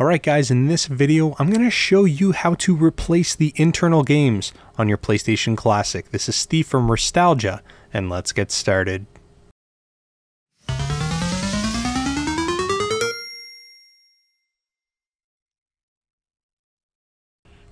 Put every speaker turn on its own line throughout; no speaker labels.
Alright guys, in this video I'm going to show you how to replace the internal games on your PlayStation Classic. This is Steve from Restalgia, and let's get started.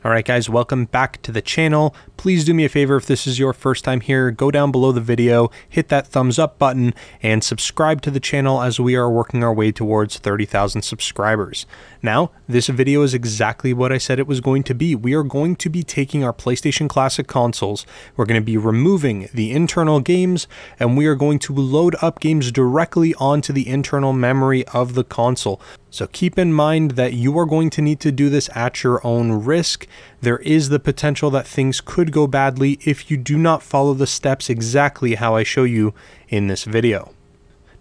Alright guys, welcome back to the channel. Please do me a favor if this is your first time here, go down below the video, hit that thumbs up button, and subscribe to the channel as we are working our way towards 30,000 subscribers. Now, this video is exactly what I said it was going to be. We are going to be taking our PlayStation Classic consoles, we're going to be removing the internal games, and we are going to load up games directly onto the internal memory of the console. So keep in mind that you are going to need to do this at your own risk. There is the potential that things could go badly if you do not follow the steps exactly how I show you in this video.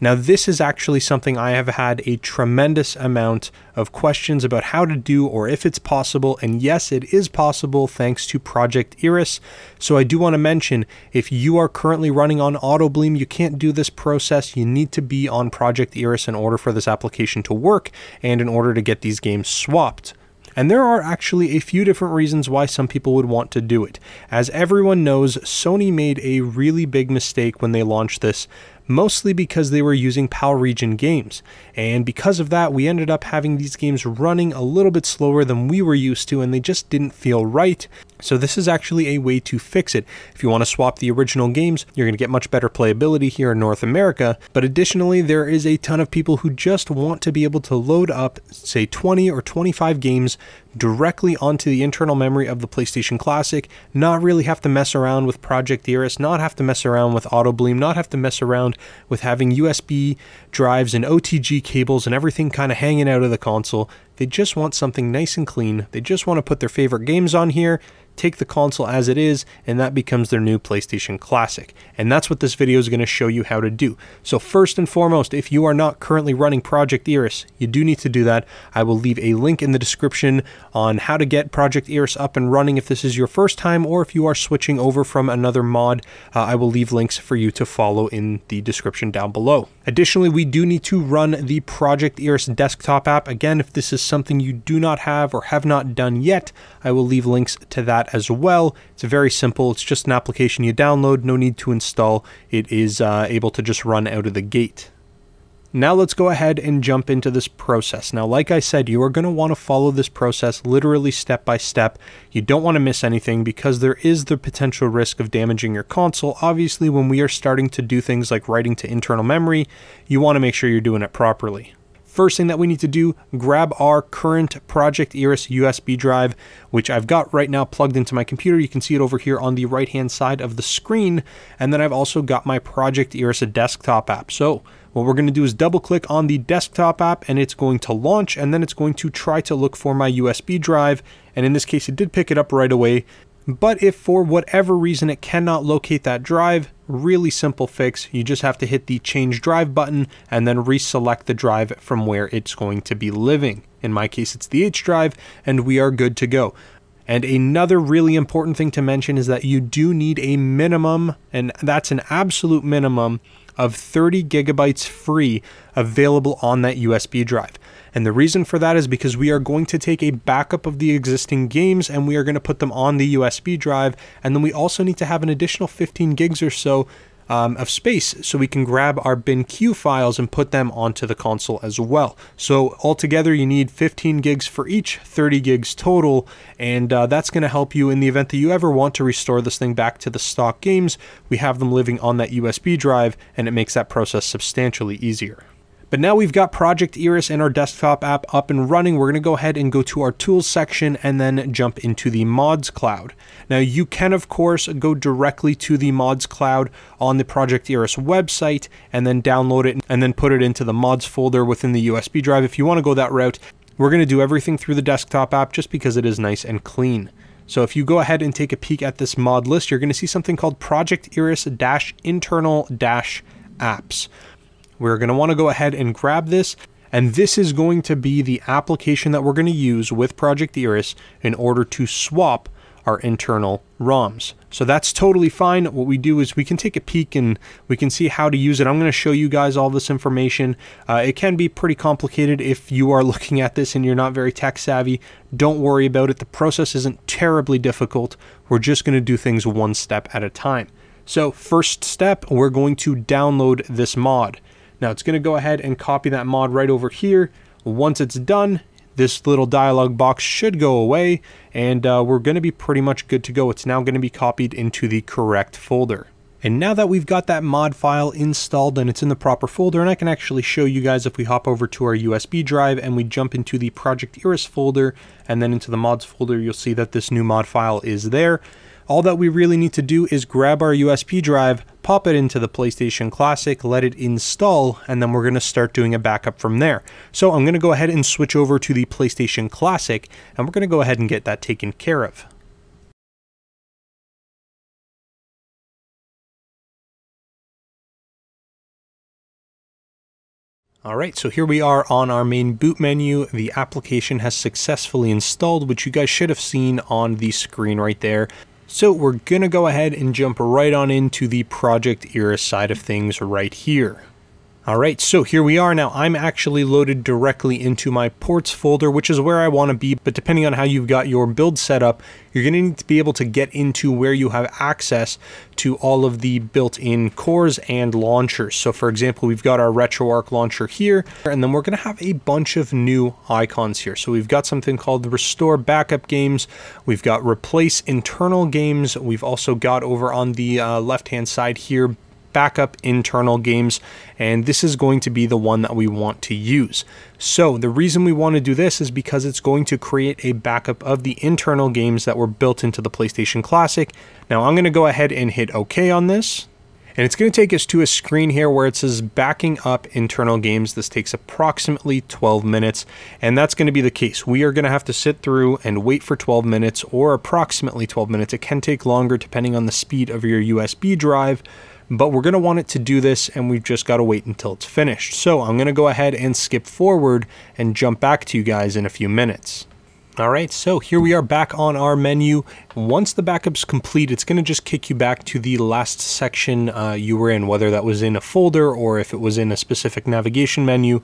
Now, this is actually something I have had a tremendous amount of questions about how to do or if it's possible. And yes, it is possible thanks to Project Eris. So I do want to mention if you are currently running on AutoBleem, you can't do this process. You need to be on Project Eris in order for this application to work and in order to get these games swapped. And there are actually a few different reasons why some people would want to do it. As everyone knows, Sony made a really big mistake when they launched this mostly because they were using PAL region games. And because of that, we ended up having these games running a little bit slower than we were used to, and they just didn't feel right. So this is actually a way to fix it. If you want to swap the original games, you're going to get much better playability here in North America. But additionally, there is a ton of people who just want to be able to load up, say 20 or 25 games directly onto the internal memory of the PlayStation Classic, not really have to mess around with Project Eris, not have to mess around with AutoBleem, not have to mess around with having USB drives and OTG cables and everything kind of hanging out of the console. They just want something nice and clean. They just want to put their favorite games on here take the console as it is, and that becomes their new PlayStation Classic. And that's what this video is going to show you how to do. So first and foremost, if you are not currently running Project Eris, you do need to do that. I will leave a link in the description on how to get Project Eris up and running if this is your first time or if you are switching over from another mod. Uh, I will leave links for you to follow in the description down below. Additionally, we do need to run the Project Eris desktop app. Again, if this is something you do not have or have not done yet, I will leave links to that as well. It's very simple. It's just an application you download, no need to install. It is uh, able to just run out of the gate. Now let's go ahead and jump into this process. Now, like I said, you are going to want to follow this process literally step by step. You don't want to miss anything because there is the potential risk of damaging your console. Obviously, when we are starting to do things like writing to internal memory, you want to make sure you're doing it properly. First thing that we need to do, grab our current Project Eris USB drive, which I've got right now plugged into my computer. You can see it over here on the right hand side of the screen. And then I've also got my Project Eris desktop app. So what we're going to do is double click on the desktop app and it's going to launch and then it's going to try to look for my USB drive. And in this case, it did pick it up right away. But if for whatever reason it cannot locate that drive, really simple fix. You just have to hit the change drive button and then reselect the drive from where it's going to be living. In my case, it's the H drive and we are good to go. And another really important thing to mention is that you do need a minimum, and that's an absolute minimum, of 30 gigabytes free available on that USB drive. And the reason for that is because we are going to take a backup of the existing games and we are going to put them on the USB drive. And then we also need to have an additional 15 gigs or so um, of space so we can grab our BIN/CUE files and put them onto the console as well. So altogether you need 15 gigs for each, 30 gigs total, and uh, that's going to help you in the event that you ever want to restore this thing back to the stock games. We have them living on that USB drive and it makes that process substantially easier. But now we've got Project Eris and our desktop app up and running, we're going to go ahead and go to our tools section and then jump into the mods cloud. Now you can of course go directly to the mods cloud on the Project Eris website and then download it and then put it into the mods folder within the USB drive if you want to go that route. We're going to do everything through the desktop app just because it is nice and clean. So if you go ahead and take a peek at this mod list, you're going to see something called Project Eris internal apps. We're going to want to go ahead and grab this and this is going to be the application that we're going to use with Project Eris in order to swap our internal ROMs. So that's totally fine. What we do is we can take a peek and we can see how to use it. I'm going to show you guys all this information. Uh, it can be pretty complicated if you are looking at this and you're not very tech savvy. Don't worry about it. The process isn't terribly difficult. We're just going to do things one step at a time. So first step, we're going to download this mod. Now it's going to go ahead and copy that mod right over here. Once it's done, this little dialog box should go away and uh, we're going to be pretty much good to go. It's now going to be copied into the correct folder. And now that we've got that mod file installed and it's in the proper folder, and I can actually show you guys if we hop over to our USB drive and we jump into the Project Eris folder and then into the mods folder, you'll see that this new mod file is there. All that we really need to do is grab our USB drive, pop it into the PlayStation Classic, let it install, and then we're going to start doing a backup from there. So I'm going to go ahead and switch over to the PlayStation Classic, and we're going to go ahead and get that taken care of. Alright, so here we are on our main boot menu. The application has successfully installed, which you guys should have seen on the screen right there. So we're to go ahead and jump right on into the Project Eris side of things right here. Alright, so here we are now. I'm actually loaded directly into my ports folder, which is where I want to be, but depending on how you've got your build set up, you're going to need to be able to get into where you have access to all of the built-in cores and launchers. So for example, we've got our RetroArch launcher here, and then we're going to have a bunch of new icons here. So we've got something called Restore Backup Games, we've got Replace Internal Games, we've also got over on the uh, left-hand side here, backup internal games and this is going to be the one that we want to use. So the reason we want to do this is because it's going to create a backup of the internal games that were built into the PlayStation Classic. Now I'm going to go ahead and hit OK on this. And it's going to take us to a screen here where it says backing up internal games. This takes approximately 12 minutes, and that's going to be the case. We are going to have to sit through and wait for 12 minutes or approximately 12 minutes. It can take longer depending on the speed of your USB drive, but we're to want it to do this and we've just got to wait until it's finished. So I'm to go ahead and skip forward and jump back to you guys in a few minutes. All right, so here we are back on our menu. Once the backup's complete, it's to just kick you back to the last section uh, you were in, whether that was in a folder or if it was in a specific navigation menu.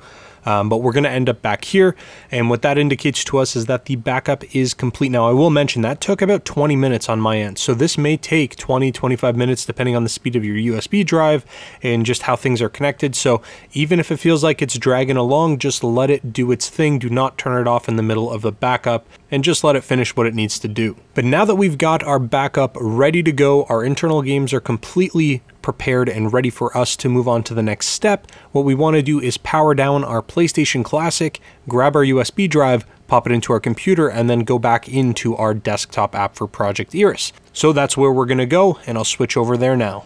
Um, but we're going to end up back here. And what that indicates to us is that the backup is complete. Now, I will mention that took about 20 minutes on my end. So this may take 20, 25 minutes, depending on the speed of your USB drive and just how things are connected. So even if it feels like it's dragging along, just let it do its thing. Do not turn it off in the middle of the backup and just let it finish what it needs to do. But now that we've got our backup ready to go, our internal games are completely prepared and ready for us to move on to the next step, what we want to do is power down our PlayStation Classic, grab our USB drive, pop it into our computer, and then go back into our desktop app for Project Eris. So that's where we're going to go, and I'll switch over there now.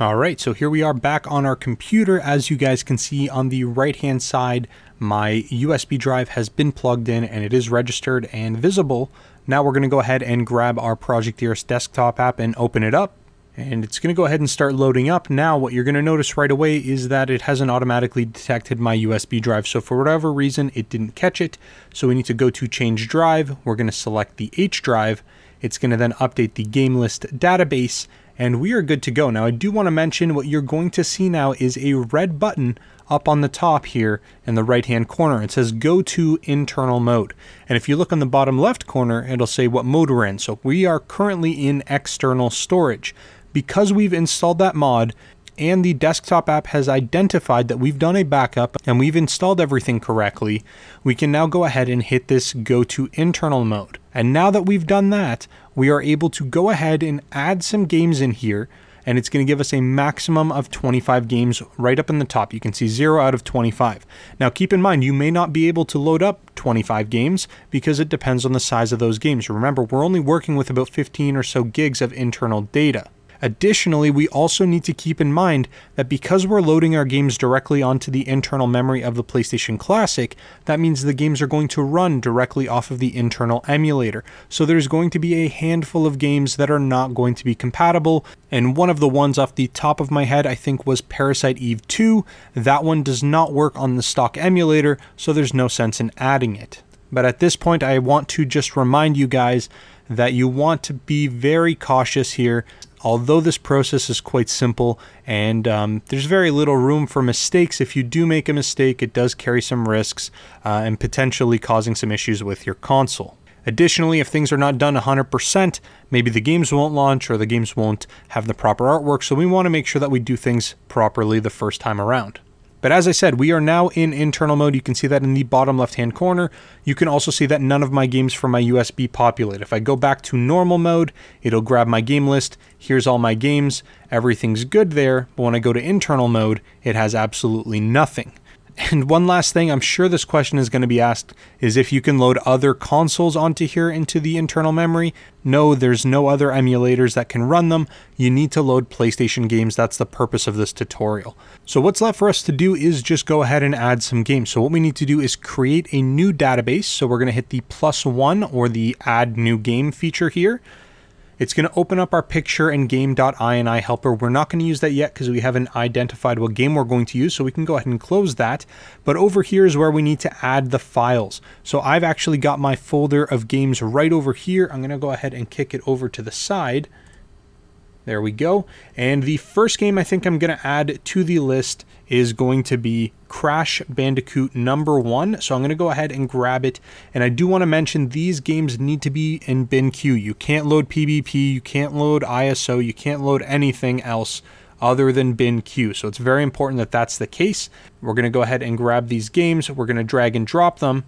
Alright, so here we are back on our computer. As you guys can see on the right hand side, my USB drive has been plugged in and it is registered and visible. Now we're going to go ahead and grab our Project Eris desktop app and open it up and it's going to go ahead and start loading up. Now what you're going to notice right away is that it hasn't automatically detected my USB drive. So for whatever reason, it didn't catch it. So we need to go to change drive. We're going to select the H drive. It's going to then update the game list database and we are good to go. Now I do want to mention what you're going to see now is a red button up on the top here in the right hand corner. It says go to internal mode. And if you look on the bottom left corner, it'll say what mode we're in. So we are currently in external storage because we've installed that mod and the desktop app has identified that we've done a backup and we've installed everything correctly, we can now go ahead and hit this go to internal mode. And now that we've done that, we are able to go ahead and add some games in here and it's going to give us a maximum of 25 games right up in the top. You can see 0 out of 25. Now keep in mind, you may not be able to load up 25 games because it depends on the size of those games. Remember, we're only working with about 15 or so gigs of internal data. Additionally, we also need to keep in mind that because we're loading our games directly onto the internal memory of the PlayStation Classic, that means the games are going to run directly off of the internal emulator. So there's going to be a handful of games that are not going to be compatible, and one of the ones off the top of my head I think was Parasite Eve 2. That one does not work on the stock emulator, so there's no sense in adding it. But at this point, I want to just remind you guys that you want to be very cautious here. Although this process is quite simple and um, there's very little room for mistakes, if you do make a mistake, it does carry some risks uh, and potentially causing some issues with your console. Additionally, if things are not done 100%, maybe the games won't launch or the games won't have the proper artwork, so we want to make sure that we do things properly the first time around. But as I said, we are now in internal mode. You can see that in the bottom left-hand corner. You can also see that none of my games from my USB populate. If I go back to normal mode, it'll grab my game list. Here's all my games. Everything's good there. But when I go to internal mode, it has absolutely nothing. And one last thing, I'm sure this question is going to be asked, is if you can load other consoles onto here into the internal memory. No, there's no other emulators that can run them. You need to load PlayStation games. That's the purpose of this tutorial. So what's left for us to do is just go ahead and add some games. So what we need to do is create a new database. So we're going to hit the plus one or the add new game feature here. It's going to open up our picture and game.ini helper. We're not going to use that yet because we haven't identified what game we're going to use, so we can go ahead and close that. But over here is where we need to add the files. So I've actually got my folder of games right over here. I'm going to go ahead and kick it over to the side. There we go. And the first game I think I'm going to add to the list is going to be Crash Bandicoot number one. So I'm going to go ahead and grab it. And I do want to mention these games need to be in BIN/CUE. You can't load PBP, you can't load ISO, you can't load anything else other than BIN/CUE. So it's very important that that's the case. We're going to go ahead and grab these games. We're going to drag and drop them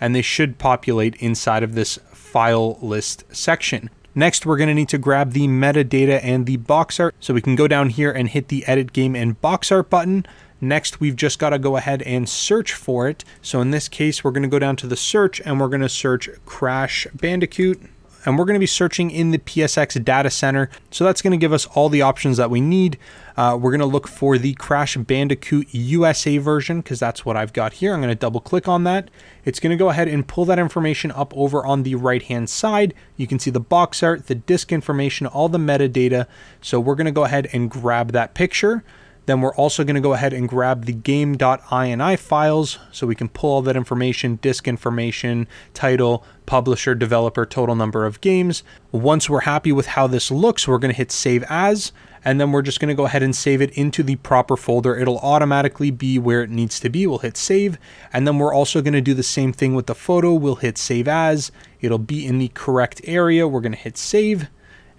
and they should populate inside of this file list section. Next, we're going to need to grab the metadata and the box art. So we can go down here and hit the edit game and box art button. Next, we've just got to go ahead and search for it. So in this case, we're going to go down to the search and we're going to search Crash Bandicoot and we're going to be searching in the PSX data center. So that's going to give us all the options that we need. Uh, we're going to look for the Crash Bandicoot USA version because that's what I've got here. I'm going to double click on that. It's going to go ahead and pull that information up over on the right hand side. You can see the box art, the disk information, all the metadata. So we're going to go ahead and grab that picture. Then we're also going to go ahead and grab the game.ini files so we can pull all that information, disk information, title, publisher, developer, total number of games. Once we're happy with how this looks, we're going to hit save as, and then we're just going to go ahead and save it into the proper folder. It'll automatically be where it needs to be. We'll hit save, and then we're also going to do the same thing with the photo. We'll hit save as. It'll be in the correct area. We're going to hit save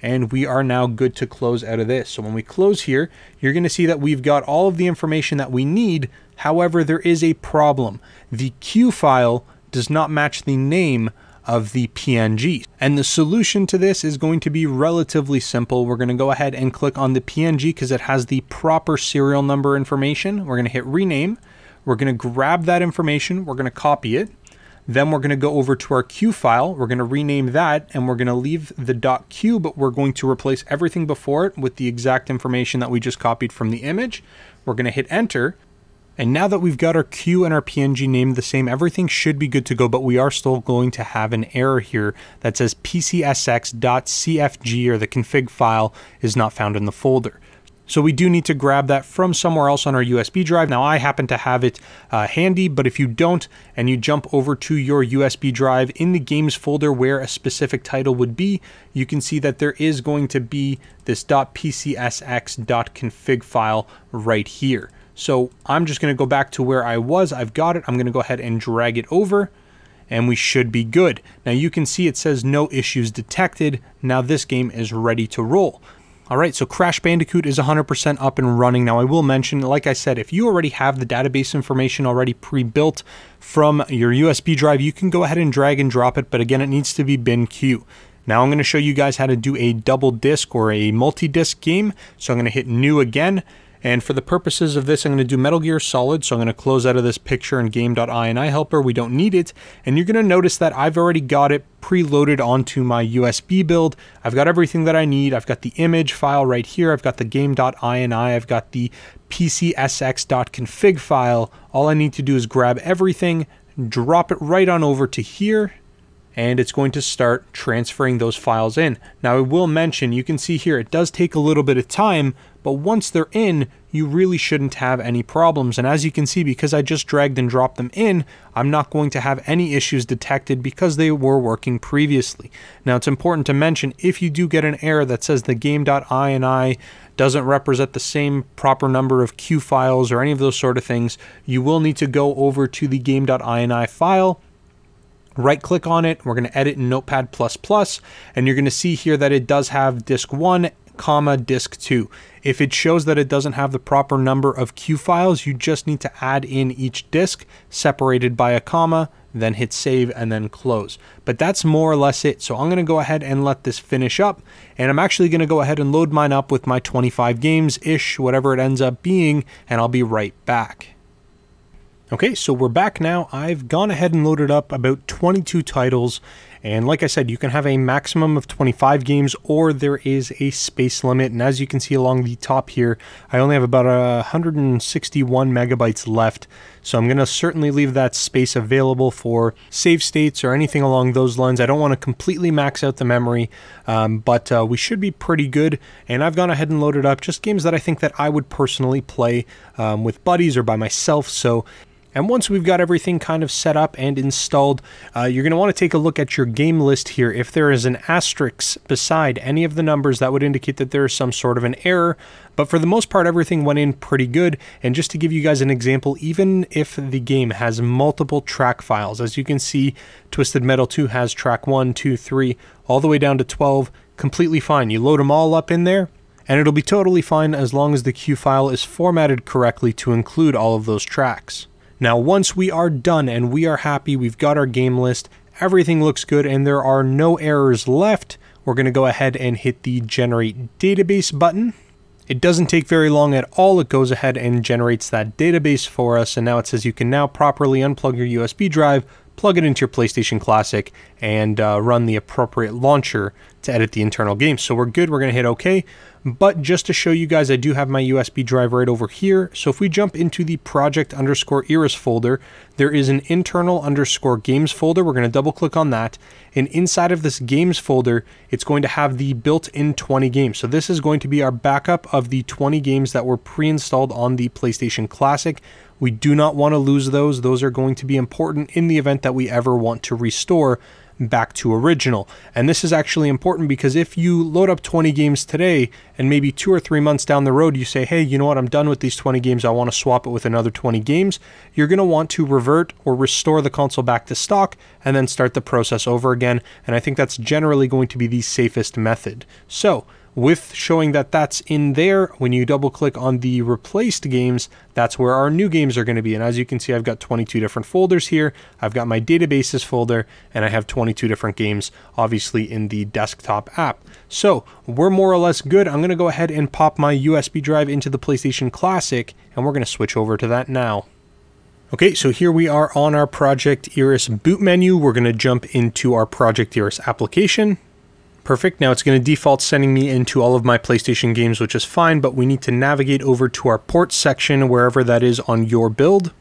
and we are now good to close out of this. So when we close here, you're going to see that we've got all of the information that we need. However, there is a problem. The cue file does not match the name of the PNG. And the solution to this is going to be relatively simple. We're going to go ahead and click on the PNG because it has the proper serial number information. We're going to hit rename. We're going to grab that information. We're going to copy it. Then we're going to go over to our cue file. We're going to rename that and we're going to leave the .cue, but we're going to replace everything before it with the exact information that we just copied from the image. We're going to hit enter. And now that we've got our cue and our PNG named the same, everything should be good to go, but we are still going to have an error here that says pcsx.cfg or the config file is not found in the folder. So we do need to grab that from somewhere else on our USB drive. Now I happen to have it uh, handy, but if you don't and you jump over to your USB drive in the games folder where a specific title would be, you can see that there is going to be this .pcsx.config file right here. So I'm just going to go back to where I was. I've got it. I'm going to go ahead and drag it over and we should be good. Now you can see it says no issues detected. Now this game is ready to roll. All right, so Crash Bandicoot is 100% up and running. Now, I will mention, like I said, if you already have the database information already pre-built from your USB drive, you can go ahead and drag and drop it, but again, it needs to be BIN/CUE. Now I'm going to show you guys how to do a double disc or a multi-disc game. So I'm going to hit new again. And for the purposes of this, I'm going to do Metal Gear Solid. So I'm going to close out of this picture and game.ini helper. We don't need it. And you're going to notice that I've already got it preloaded onto my USB build. I've got everything that I need. I've got the image file right here. I've got the game.ini. I've got the pcsx.config file. All I need to do is grab everything, drop it right on over to here, and it's going to start transferring those files in. Now I will mention, you can see here, it does take a little bit of time, but once they're in, you really shouldn't have any problems. And as you can see, because I just dragged and dropped them in, I'm not going to have any issues detected because they were working previously. Now, it's important to mention if you do get an error that says the game.ini doesn't represent the same proper number of cue files or any of those sort of things, you will need to go over to the game.ini file right click on it we're going to edit in notepad and you're going to see here that it does have disk 1 comma disk 2 if it shows that it doesn't have the proper number of cue files you just need to add in each disk separated by a comma then hit save and then close but that's more or less it so i'm going to go ahead and let this finish up and i'm actually going to go ahead and load mine up with my 25 games ish whatever it ends up being and i'll be right back Okay, so we're back now. I've gone ahead and loaded up about 22 titles. And like I said, you can have a maximum of 25 games or there is a space limit. And as you can see along the top here, I only have about 161 megabytes left. So I'm going to certainly leave that space available for save states or anything along those lines. I don't want to completely max out the memory, um, but uh, we should be pretty good. And I've gone ahead and loaded up just games that I think that I would personally play um, with buddies or by myself. So and once we've got everything kind of set up and installed, uh, you're going to want to take a look at your game list here. If there is an asterisk beside any of the numbers, that would indicate that there is some sort of an error. But for the most part, everything went in pretty good. And just to give you guys an example, even if the game has multiple track files, as you can see, Twisted Metal 2 has track 1, 2, 3, all the way down to 12, completely fine. You load them all up in there, and it'll be totally fine as long as the cue file is formatted correctly to include all of those tracks. Now, once we are done and we are happy, we've got our game list, everything looks good, and there are no errors left, we're going to go ahead and hit the Generate Database button. It doesn't take very long at all. It goes ahead and generates that database for us. And now it says you can now properly unplug your USB drive, plug it into your PlayStation Classic, and uh, run the appropriate launcher to edit the internal games. So we're good. We're going to hit OK. But just to show you guys, I do have my USB drive right over here. So if we jump into the project underscore eris folder, there is an internal underscore games folder. We're going to double click on that. And inside of this games folder, it's going to have the built-in 20 games. So this is going to be our backup of the 20 games that were pre-installed on the PlayStation Classic. We do not want to lose those. Those are going to be important in the event that we ever want to restore back to original. And this is actually important because if you load up 20 games today and maybe two or three months down the road you say, hey, you know what, I'm done with these 20 games, I want to swap it with another 20 games, you're going to want to revert or restore the console back to stock and then start the process over again. And I think that's generally going to be the safest method. So, with showing that that's in there. When you double click on the replaced games, that's where our new games are going to be. And as you can see, I've got 22 different folders here. I've got my databases folder and I have 22 different games, obviously in the desktop app. So we're more or less good. I'm going to go ahead and pop my USB drive into the PlayStation Classic and we're going to switch over to that now. Okay, so here we are on our Project Eris boot menu. We're going to jump into our Project Eris application. Perfect. Now it's going to default sending me into all of my PlayStation games, which is fine, but we need to navigate over to our port section, wherever that is on your build.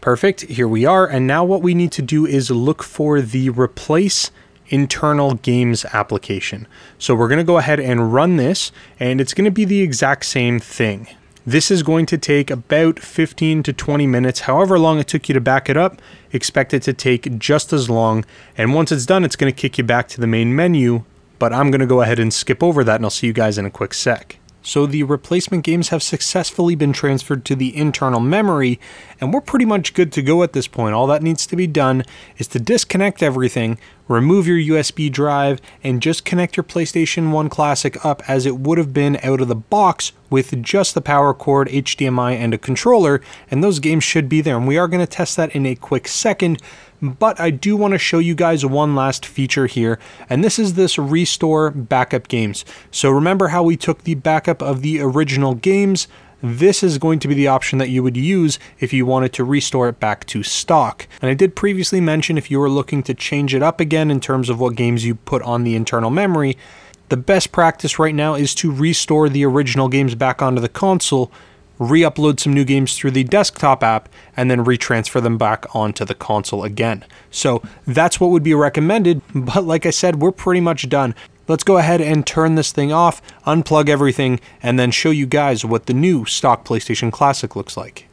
Perfect. Here we are. And now what we need to do is look for the replace internal games application. So we're going to go ahead and run this, and it's going to be the exact same thing. This is going to take about 15 to 20 minutes, however long it took you to back it up, expect it to take just as long. And once it's done, it's going to kick you back to the main menu but I'm going to go ahead and skip over that and I'll see you guys in a quick sec. So the replacement games have successfully been transferred to the internal memory, and we're pretty much good to go at this point. All that needs to be done is to disconnect everything, remove your USB drive, and just connect your PlayStation 1 Classic up as it would have been out of the box with just the power cord, HDMI, and a controller, and those games should be there. And we are going to test that in a quick second, but I do want to show you guys one last feature here, and this is this restore backup games. So remember how we took the backup of the original games? This is going to be the option that you would use if you wanted to restore it back to stock. And I did previously mention if you were looking to change it up again in terms of what games you put on the internal memory, the best practice right now is to restore the original games back onto the console re-upload some new games through the desktop app, and then retransfer them back onto the console again. So that's what would be recommended, but like I said, we're pretty much done. Let's go ahead and turn this thing off, unplug everything, and then show you guys what the new stock PlayStation Classic looks like.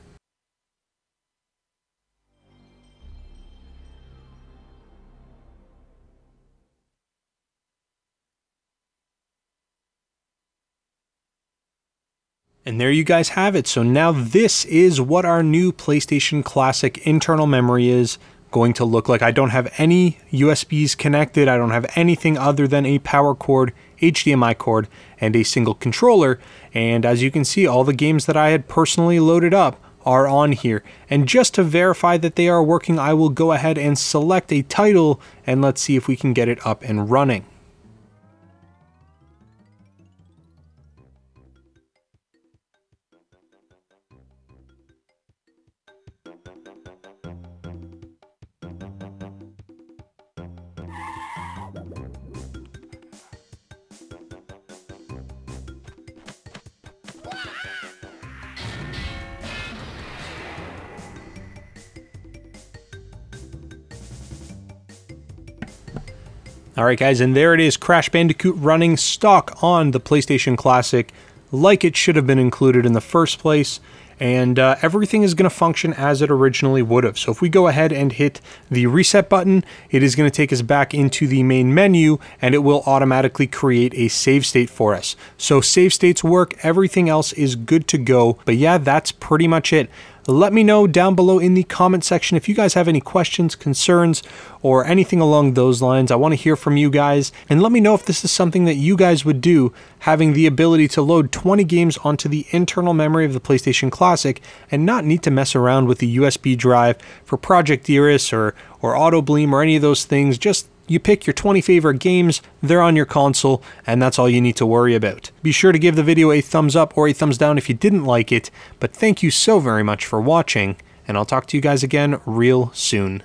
And there you guys have it. So now this is what our new PlayStation Classic internal memory is going to look like. I don't have any USBs connected. I don't have anything other than a power cord, HDMI cord, and a single controller. And as you can see, all the games that I had personally loaded up are on here. And just to verify that they are working, I will go ahead and select a title and let's see if we can get it up and running. Alright guys, and there it is, Crash Bandicoot running stock on the PlayStation Classic like it should have been included in the first place and uh, everything is going to function as it originally would have. So if we go ahead and hit the reset button, it is going to take us back into the main menu and it will automatically create a save state for us. So save states work, everything else is good to go. But yeah, that's pretty much it. Let me know down below in the comment section if you guys have any questions, concerns, or anything along those lines. I want to hear from you guys and let me know if this is something that you guys would do, having the ability to load 20 games onto the internal memory of the PlayStation Classic and not need to mess around with the USB drive for Project Eris or, or Auto Bleem or any of those things. Just you pick your 20 favorite games, they're on your console, and that's all you need to worry about. Be sure to give the video a thumbs up or a thumbs down if you didn't like it, but thank you so very much for watching, and I'll talk to you guys again real soon.